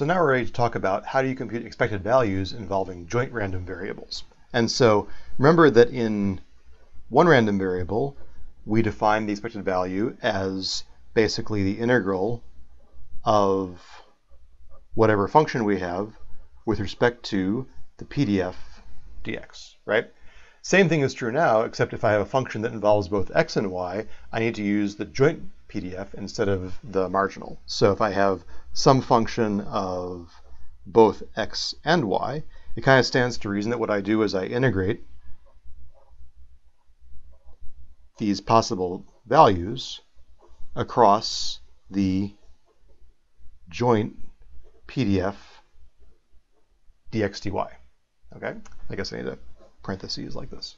So now we're ready to talk about how do you compute expected values involving joint random variables. And so remember that in one random variable, we define the expected value as basically the integral of whatever function we have with respect to the PDF dx, right? Same thing is true now, except if I have a function that involves both x and y, I need to use the joint PDF instead of the marginal. So if I have some function of both x and y, it kind of stands to reason that what I do is I integrate these possible values across the joint PDF dx dy. Okay, I guess I need a parentheses like this.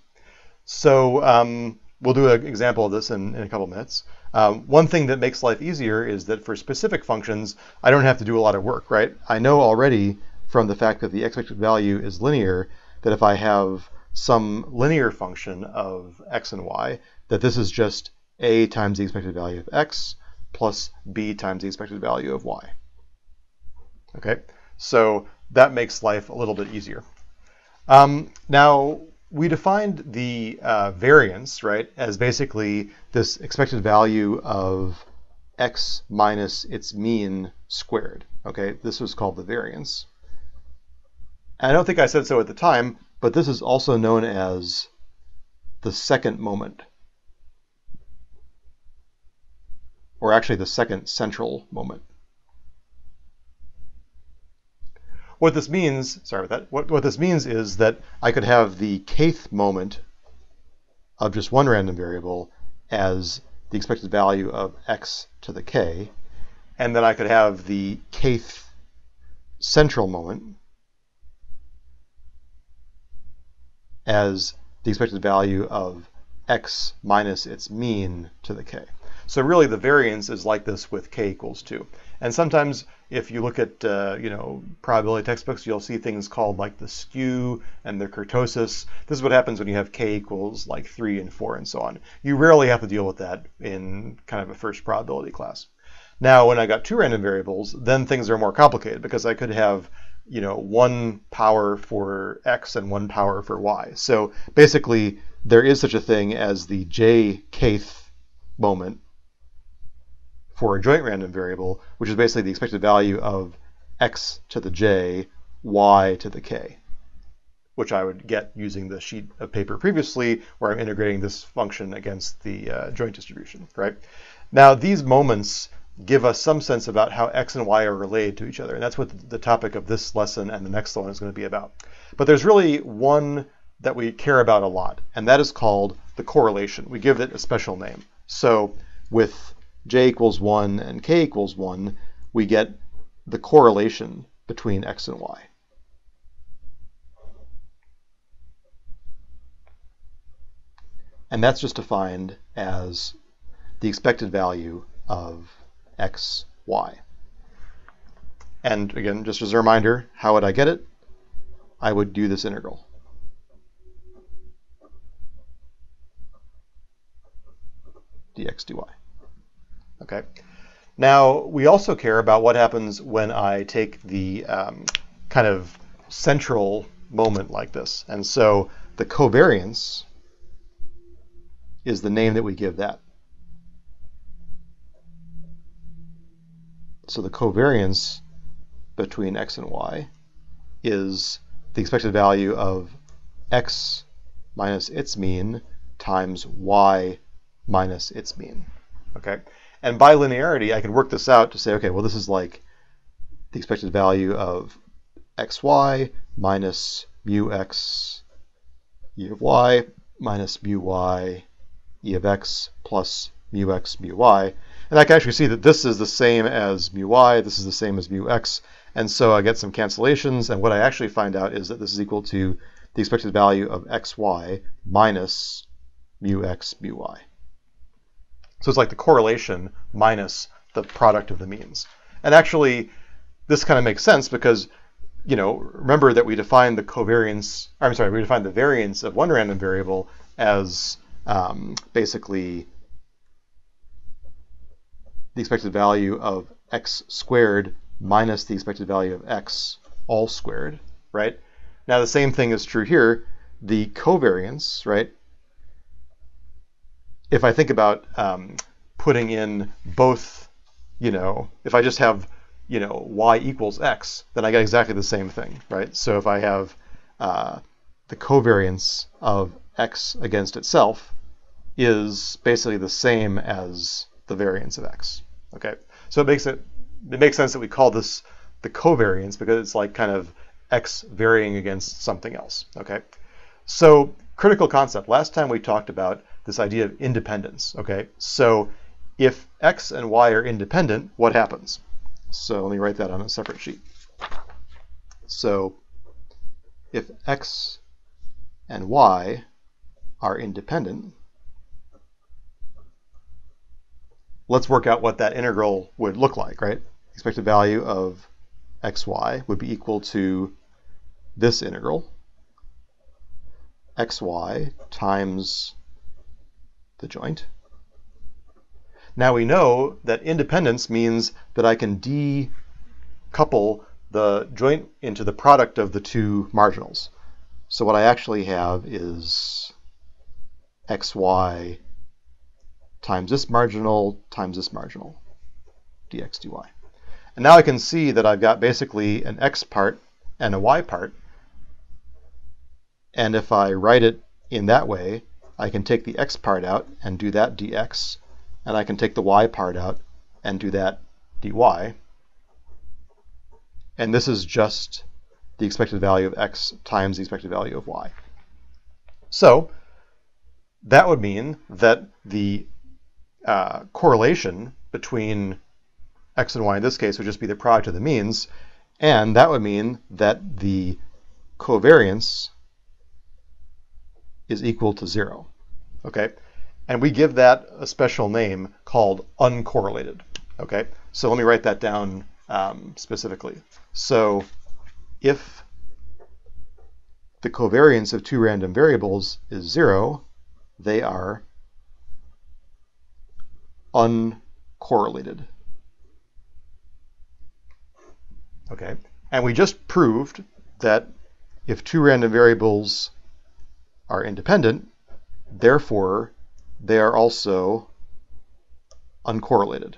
So um, we'll do an example of this in, in a couple minutes. Um, one thing that makes life easier is that for specific functions, I don't have to do a lot of work, right? I know already from the fact that the expected value is linear that if I have some linear function of x and y, that this is just a times the expected value of x plus b times the expected value of y. Okay, so that makes life a little bit easier. Um, now, we defined the uh, variance, right, as basically this expected value of x minus its mean squared. Okay, this was called the variance. And I don't think I said so at the time, but this is also known as the second moment. Or actually the second central moment. What this means, sorry about that, what, what this means is that I could have the kth moment of just one random variable as the expected value of x to the k, and then I could have the kth central moment as the expected value of x minus its mean to the k. So really the variance is like this with k equals 2. And sometimes if you look at uh, you know probability textbooks, you'll see things called like the skew and the kurtosis. This is what happens when you have k equals like 3 and 4 and so on. You rarely have to deal with that in kind of a first probability class. Now, when I got two random variables, then things are more complicated because I could have you know one power for x and one power for y. So basically, there is such a thing as the j kth moment for a joint random variable, which is basically the expected value of x to the j, y to the k, which I would get using the sheet of paper previously, where I'm integrating this function against the uh, joint distribution, right? Now, these moments give us some sense about how x and y are related to each other, and that's what the topic of this lesson and the next one is going to be about. But there's really one that we care about a lot, and that is called the correlation. We give it a special name. So with j equals 1 and k equals 1, we get the correlation between x and y. And that's just defined as the expected value of x, y. And again, just as a reminder, how would I get it? I would do this integral. dx dy. Okay. Now, we also care about what happens when I take the um, kind of central moment like this. And so the covariance is the name that we give that. So the covariance between x and y is the expected value of x minus its mean times y minus its mean. Okay. And by linearity, I can work this out to say, okay, well, this is like the expected value of xy minus mu x e of y minus mu y e of x plus mu x mu y. And I can actually see that this is the same as mu y, this is the same as mu x, and so I get some cancellations, and what I actually find out is that this is equal to the expected value of xy minus mu x mu y. So it's like the correlation minus the product of the means. And actually, this kind of makes sense because, you know, remember that we defined the covariance, I'm sorry, we defined the variance of one random variable as um, basically the expected value of x squared minus the expected value of x all squared, right? Now the same thing is true here. The covariance, right? If I think about um, putting in both, you know, if I just have, you know, y equals x, then I get exactly the same thing, right? So if I have uh, the covariance of x against itself is basically the same as the variance of x. Okay, so it makes it it makes sense that we call this the covariance because it's like kind of x varying against something else. Okay, so critical concept. Last time we talked about this idea of independence. Okay, so if x and y are independent, what happens? So let me write that on a separate sheet. So if x and y are independent, let's work out what that integral would look like, right? Expected value of xy would be equal to this integral, xy times the joint. Now we know that independence means that I can decouple the joint into the product of the two marginals. So what I actually have is xy times this marginal times this marginal, dx dy. And now I can see that I've got basically an x part and a y part. And if I write it in that way, I can take the x part out and do that dx, and I can take the y part out and do that dy. And this is just the expected value of x times the expected value of y. So that would mean that the uh, correlation between x and y in this case would just be the product of the means, and that would mean that the covariance is equal to zero. Okay, and we give that a special name called uncorrelated. Okay, so let me write that down um, specifically. So if the covariance of two random variables is zero, they are uncorrelated. Okay, and we just proved that if two random variables are independent, therefore they are also uncorrelated.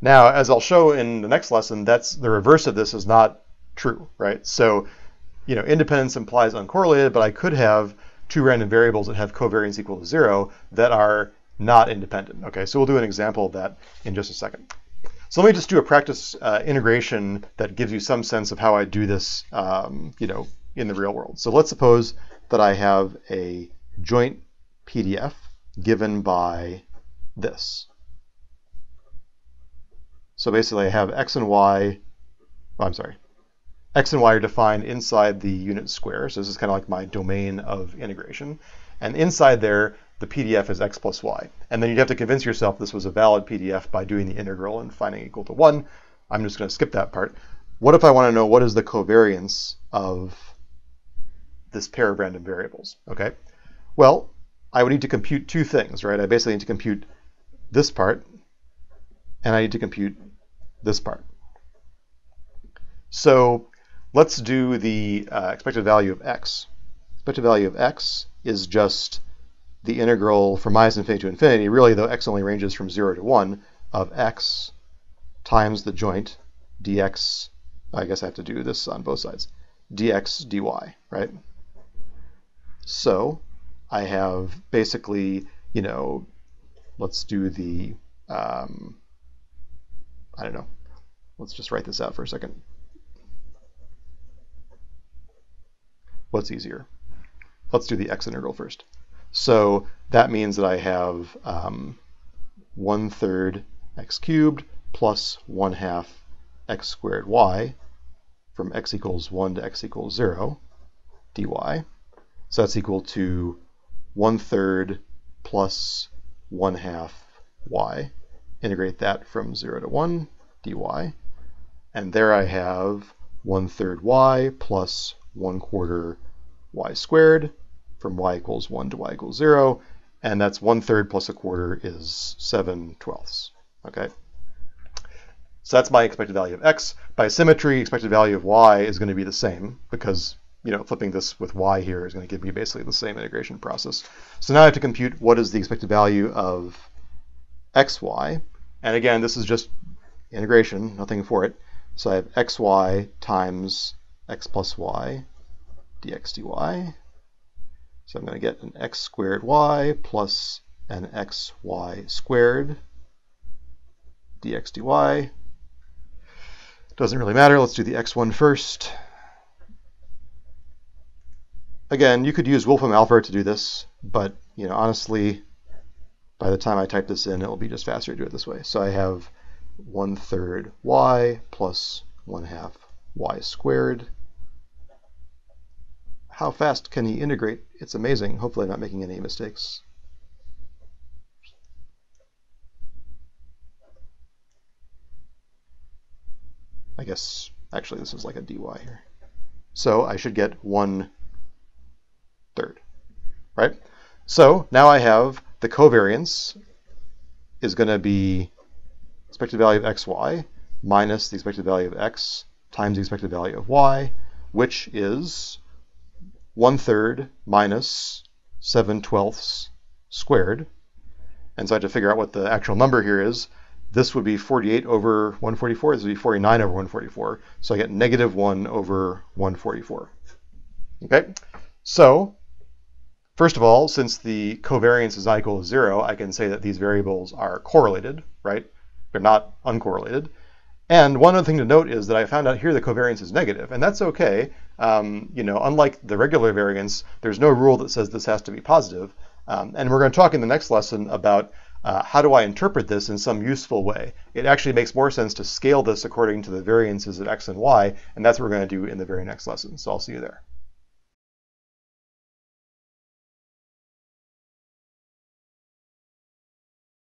Now, as I'll show in the next lesson, that's the reverse of this is not true, right? So, you know, independence implies uncorrelated, but I could have two random variables that have covariance equal to zero that are not independent. Okay, so we'll do an example of that in just a second. So let me just do a practice uh, integration that gives you some sense of how I do this, um, you know, in the real world. So let's suppose that I have a joint PDF given by this. So basically I have x and y, oh, I'm sorry, x and y are defined inside the unit square. So this is kind of like my domain of integration. And inside there, the PDF is x plus y. And then you'd have to convince yourself this was a valid PDF by doing the integral and finding equal to 1. I'm just going to skip that part. What if I want to know what is the covariance of this pair of random variables? Okay. Well, I would need to compute two things, right? I basically need to compute this part, and I need to compute this part. So let's do the uh, expected value of x. Expected value of x is just the integral from minus infinity to infinity, really though x only ranges from 0 to 1, of x times the joint dx, I guess I have to do this on both sides, dx dy, right? So I have basically, you know, let's do the, um, I don't know, let's just write this out for a second. What's easier? Let's do the x integral first. So that means that I have um, 1 third x cubed plus 1 half x squared y from x equals 1 to x equals 0 dy. So that's equal to 1 third plus 1 half y. Integrate that from 0 to 1 dy. And there I have 1 third y plus 1 quarter y squared from y equals 1 to y equals 0, and that's 1 third plus a quarter is 7 twelfths. Okay. So that's my expected value of x. By symmetry, expected value of y is going to be the same because you know flipping this with y here is going to give me basically the same integration process. So now I have to compute what is the expected value of xy. And again, this is just integration, nothing for it. So I have xy times x plus y dx dy. So I'm going to get an x squared y plus an xy squared dx dy. Doesn't really matter. Let's do the x1 first. Again, you could use Wolfram Alpha to do this, but you know, honestly, by the time I type this in, it will be just faster to do it this way. So I have 1 third y plus 1 half y squared. How fast can he integrate? It's amazing. Hopefully I'm not making any mistakes. I guess, actually, this is like a dy here. So I should get 1 third, right? So now I have the covariance is going to be expected value of xy minus the expected value of x times the expected value of y, which is 1 third minus 7 twelfths squared. And so I have to figure out what the actual number here is. This would be 48 over 144. This would be 49 over 144. So I get negative 1 over 144. Okay, so first of all, since the covariance is equal to 0, I can say that these variables are correlated, right? They're not uncorrelated. And one other thing to note is that I found out here the covariance is negative, and that's okay. Um, you know, unlike the regular variance, there's no rule that says this has to be positive. Um, and we're going to talk in the next lesson about uh, how do I interpret this in some useful way? It actually makes more sense to scale this according to the variances of x and y, and that's what we're going to do in the very next lesson. So I'll see you there.